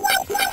Oh,